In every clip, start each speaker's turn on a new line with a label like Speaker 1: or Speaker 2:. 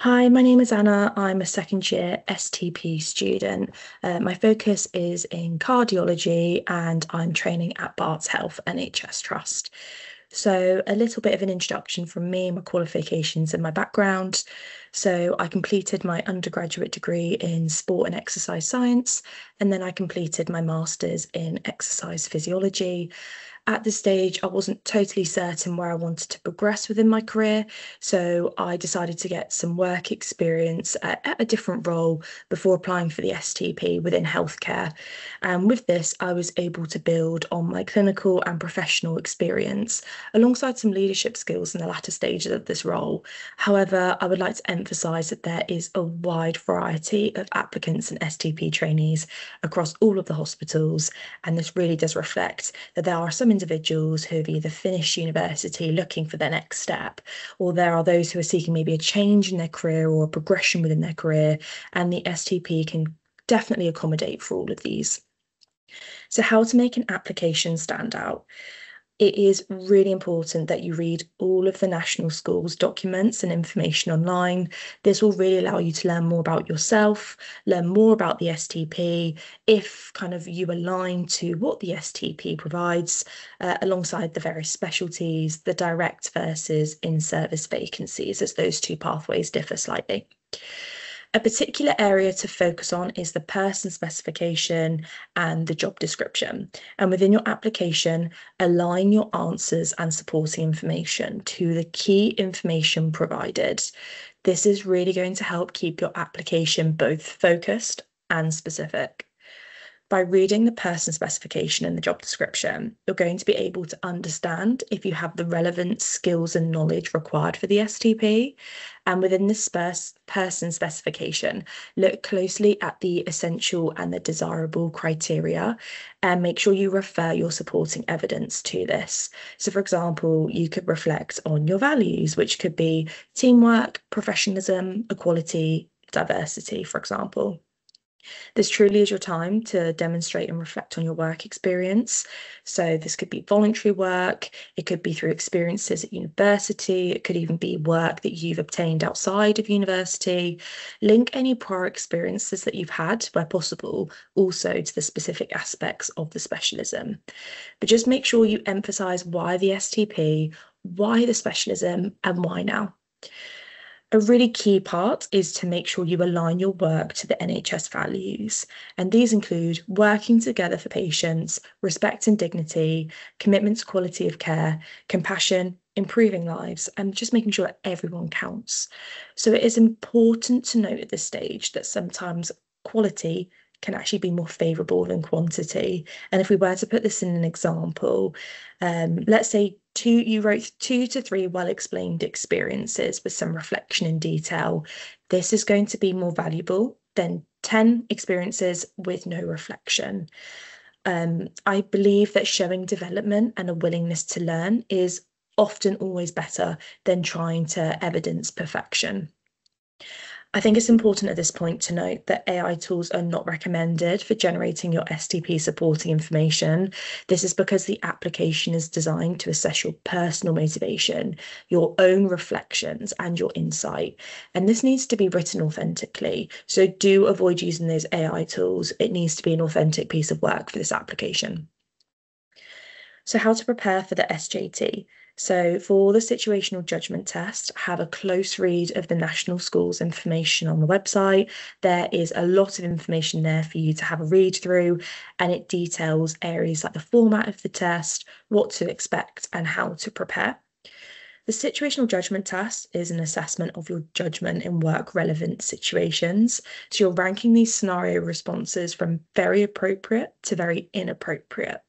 Speaker 1: Hi, my name is Anna. I'm a second year STP student. Uh, my focus is in cardiology and I'm training at Barts Health NHS Trust. So, a little bit of an introduction from me, my qualifications, and my background. So, I completed my undergraduate degree in sport and exercise science, and then I completed my master's in exercise physiology at this stage, I wasn't totally certain where I wanted to progress within my career. So I decided to get some work experience at, at, a different role before applying for the STP within healthcare. And with this, I was able to build on my clinical and professional experience alongside some leadership skills in the latter stages of this role. However, I would like to emphasise that there is a wide variety of applicants and STP trainees across all of the hospitals. And this really does reflect that there are some individuals who have either finished university looking for their next step, or there are those who are seeking maybe a change in their career or a progression within their career, and the STP can definitely accommodate for all of these. So, how to make an application stand out? It is really important that you read all of the national schools documents and information online. This will really allow you to learn more about yourself, learn more about the STP, if kind of you align to what the STP provides, uh, alongside the various specialties, the direct versus in-service vacancies, as those two pathways differ slightly. A particular area to focus on is the person specification and the job description. And within your application, align your answers and supporting information to the key information provided. This is really going to help keep your application both focused and specific by reading the person specification and the job description, you're going to be able to understand if you have the relevant skills and knowledge required for the STP. And within this person specification, look closely at the essential and the desirable criteria and make sure you refer your supporting evidence to this. So, for example, you could reflect on your values, which could be teamwork, professionalism, equality, diversity, for example. This truly is your time to demonstrate and reflect on your work experience. So, this could be voluntary work, it could be through experiences at university, it could even be work that you've obtained outside of university. Link any prior experiences that you've had, where possible, also to the specific aspects of the specialism. But just make sure you emphasize why the STP, why the specialism, and why now. A really key part is to make sure you align your work to the NHS values, and these include working together for patients, respect and dignity, commitment to quality of care, compassion, improving lives, and just making sure that everyone counts. So it is important to note at this stage that sometimes quality can actually be more favourable than quantity. And if we were to put this in an example, um, let's say two you wrote two to three well explained experiences with some reflection in detail. This is going to be more valuable than 10 experiences with no reflection. Um, I believe that showing development and a willingness to learn is often always better than trying to evidence perfection. I think it's important at this point to note that AI tools are not recommended for generating your STP supporting information. This is because the application is designed to assess your personal motivation, your own reflections, and your insight. And this needs to be written authentically. So do avoid using those AI tools. It needs to be an authentic piece of work for this application. So, how to prepare for the SJT? So for the situational judgment test, have a close read of the National Schools information on the website. There is a lot of information there for you to have a read through, and it details areas like the format of the test, what to expect, and how to prepare. The situational judgment test is an assessment of your judgment in work relevant situations. So you're ranking these scenario responses from very appropriate to very inappropriate.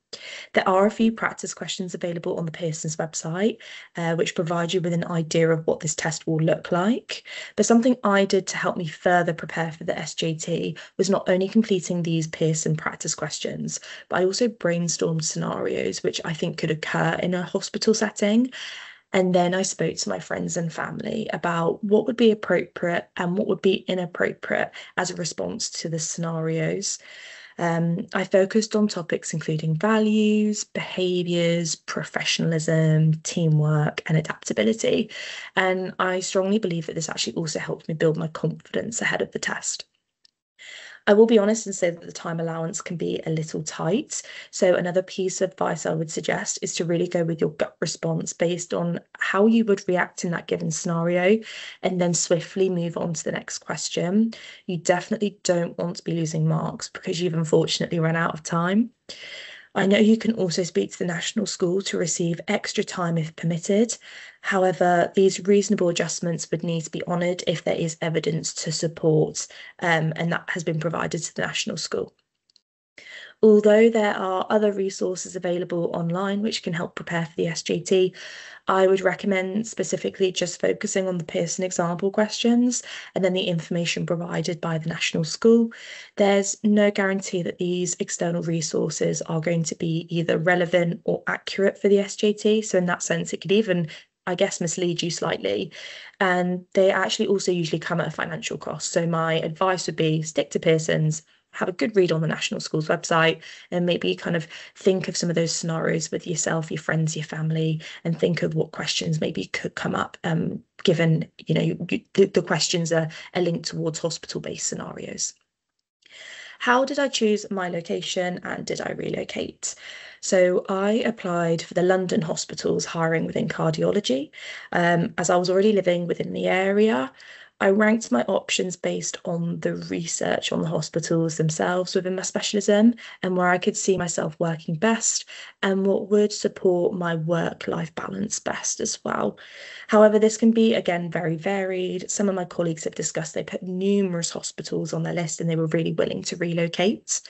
Speaker 1: There are a few practice questions available on the Pearson's website, uh, which provide you with an idea of what this test will look like. But something I did to help me further prepare for the SJT was not only completing these Pearson practice questions, but I also brainstormed scenarios which I think could occur in a hospital setting. And then I spoke to my friends and family about what would be appropriate and what would be inappropriate as a response to the scenarios. Um, I focused on topics including values, behaviours, professionalism, teamwork, and adaptability. And I strongly believe that this actually also helped me build my confidence ahead of the test. I will be honest and say that the time allowance can be a little tight. So, another piece of advice I would suggest is to really go with your gut response based on how you would react in that given scenario and then swiftly move on to the next question. You definitely don't want to be losing marks because you've unfortunately run out of time. I know you can also speak to the national school to receive extra time if permitted. However, these reasonable adjustments would need to be honoured if there is evidence to support, um, and that has been provided to the national school. Although there are other resources available online which can help prepare for the SJT, I would recommend specifically just focusing on the Pearson example questions and then the information provided by the national school. There's no guarantee that these external resources are going to be either relevant or accurate for the SJT. So in that sense, it could even I guess mislead you slightly. And they actually also usually come at a financial cost. So my advice would be stick to Pearson's, have a good read on the National Schools website and maybe kind of think of some of those scenarios with yourself, your friends, your family, and think of what questions maybe could come up um, given, you know, the, the questions are, are linked towards hospital-based scenarios. How did I choose my location and did I relocate? So I applied for the London hospitals hiring within cardiology. Um, as I was already living within the area, I ranked my options based on the research on the hospitals themselves within my specialism and where I could see myself working best and what would support my work life balance best as well. However, this can be again very varied. Some of my colleagues have discussed they put numerous hospitals on their list and they were really willing to relocate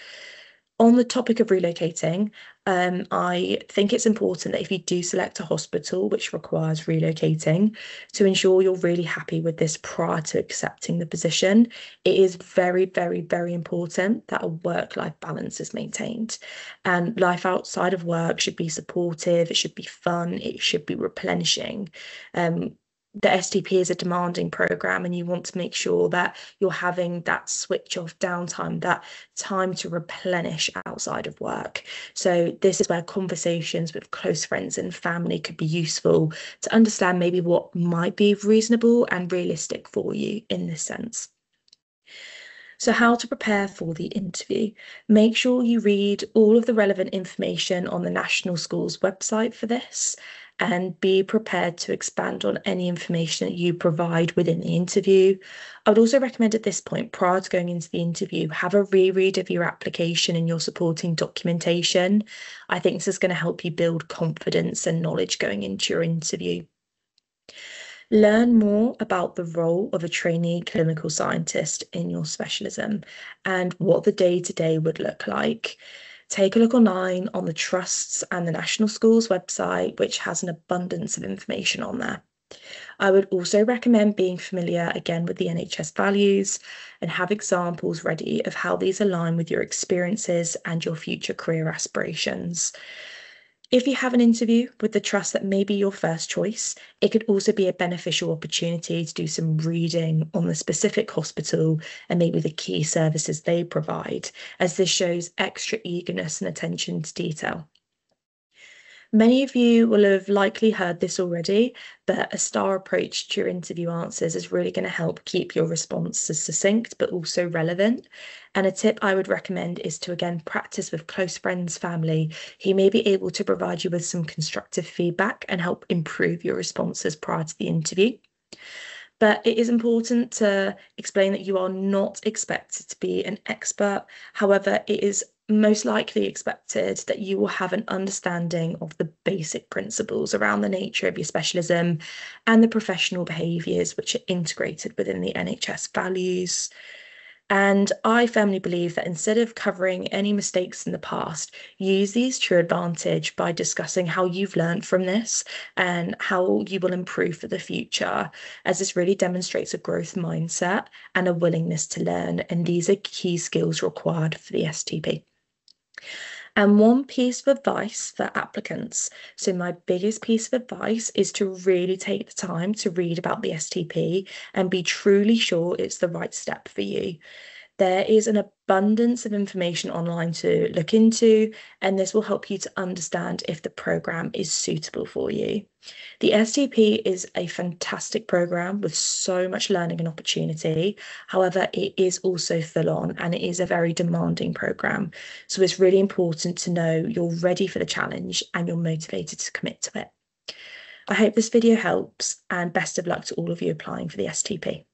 Speaker 1: on the topic of relocating, um, I think it's important that if you do select a hospital which requires relocating, to ensure you're really happy with this prior to accepting the position. It is very, very, very important that a work life balance is maintained. And life outside of work should be supportive, it should be fun, it should be replenishing. Um, the STP is a demanding program and you want to make sure that you're having that switch off downtime, that time to replenish outside of work. So this is where conversations with close friends and family could be useful to understand maybe what might be reasonable and realistic for you in this sense. So, how to prepare for the interview? Make sure you read all of the relevant information on the National Schools website for this and be prepared to expand on any information that you provide within the interview. I would also recommend at this point, prior to going into the interview, have a reread of your application and your supporting documentation. I think this is going to help you build confidence and knowledge going into your interview. Learn more about the role of a trainee clinical scientist in your specialism and what the day to day would look like take a look online on the Trusts and the National Schools website, which has an abundance of information on there. I would also recommend being familiar again with the NHS values and have examples ready of how these align with your experiences and your future career aspirations. If you have an interview with the trust that may be your first choice, it could also be a beneficial opportunity to do some reading on the specific hospital and maybe the key services they provide, as this shows extra eagerness and attention to detail. Many of you will have likely heard this already, but a STAR approach to your interview answers is really going to help keep your responses succinct but also relevant. And a tip I would recommend is to again practice with close friends, family, who may be able to provide you with some constructive feedback and help improve your responses prior to the interview. But it is important to explain that you are not expected to be an expert. However, it is most likely expected that you will have an understanding of the basic principles around the nature of your specialism and the professional behaviours which are integrated within the NHS values. And I firmly believe that instead of covering any mistakes in the past, use these to your advantage by discussing how you've learned from this and how you will improve for the future, as this really demonstrates a growth mindset and a willingness to learn. And these are key skills required for the STP. And one piece of advice for applicants. So, my biggest piece of advice is to really take the time to read about the STP and be truly sure it's the right step for you. There is an abundance of information online to look into, and this will help you to understand if the program is suitable for you. The STP is a fantastic program with so much learning and opportunity. However, it is also full on and it is a very demanding program. So it's really important to know you're ready for the challenge and you're motivated to commit to it. I hope this video helps and best of luck to all of you applying for the STP.